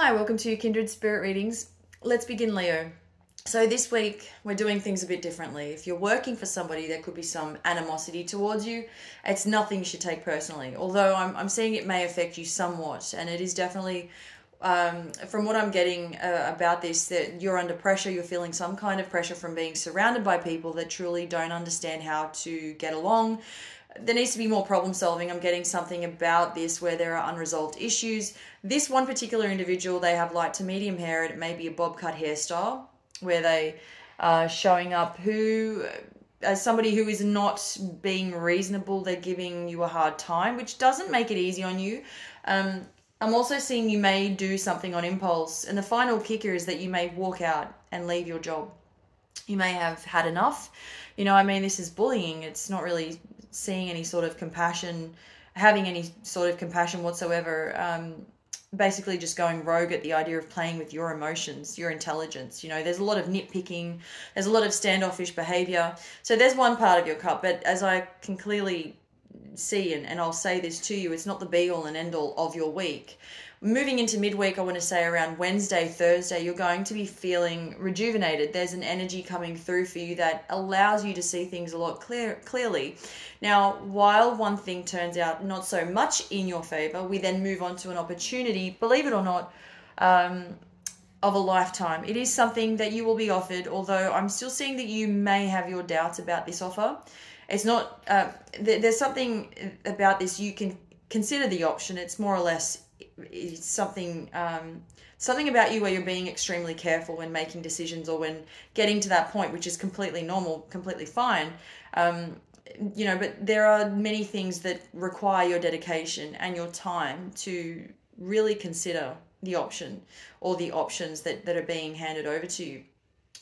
Hi, welcome to Kindred Spirit Readings. Let's begin, Leo. So, this week we're doing things a bit differently. If you're working for somebody, there could be some animosity towards you. It's nothing you should take personally, although I'm, I'm seeing it may affect you somewhat, and it is definitely. Um, from what I'm getting uh, about this, that you're under pressure, you're feeling some kind of pressure from being surrounded by people that truly don't understand how to get along, there needs to be more problem solving. I'm getting something about this where there are unresolved issues. This one particular individual, they have light to medium hair, and it may be a bob cut hairstyle where they are showing up who as somebody who is not being reasonable, they're giving you a hard time, which doesn't make it easy on you. Um, I'm also seeing you may do something on impulse, and the final kicker is that you may walk out and leave your job. You may have had enough. You know, I mean, this is bullying. It's not really seeing any sort of compassion, having any sort of compassion whatsoever. Um, basically just going rogue at the idea of playing with your emotions, your intelligence. You know, there's a lot of nitpicking, there's a lot of standoffish behavior. So there's one part of your cup, but as I can clearly see, and, and I'll say this to you, it's not the be all and end all of your week moving into midweek, I want to say around Wednesday, Thursday, you're going to be feeling rejuvenated. There's an energy coming through for you that allows you to see things a lot clear, clearly. Now, while one thing turns out not so much in your favor, we then move on to an opportunity, believe it or not, um, of a lifetime. It is something that you will be offered, although I'm still seeing that you may have your doubts about this offer. It's not, uh, th- there's something about this you can consider the option. It's more or less it's something um, something about you where you're being extremely careful when making decisions or when getting to that point, which is completely normal, completely fine. Um, you know, but there are many things that require your dedication and your time to really consider the option or the options that, that are being handed over to you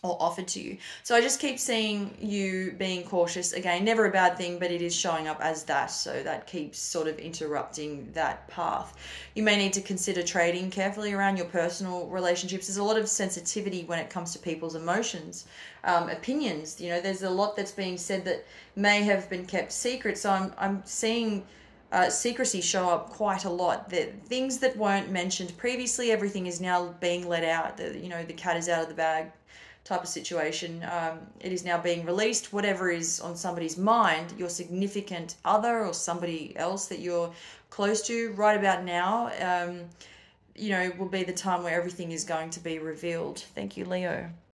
or offered to you. So I just keep seeing you being cautious. Again, never a bad thing, but it is showing up as that. So that keeps sort of interrupting that path. You may need to consider trading carefully around your personal relationships. There's a lot of sensitivity when it comes to people's emotions, um, opinions. You know, there's a lot that's being said that may have been kept secret. So I'm, I'm seeing. Uh, secrecy show up quite a lot. The things that weren't mentioned previously, everything is now being let out. The, you know, the cat is out of the bag type of situation. Um, it is now being released. Whatever is on somebody's mind, your significant other or somebody else that you're close to right about now, um, you know, will be the time where everything is going to be revealed. Thank you, Leo.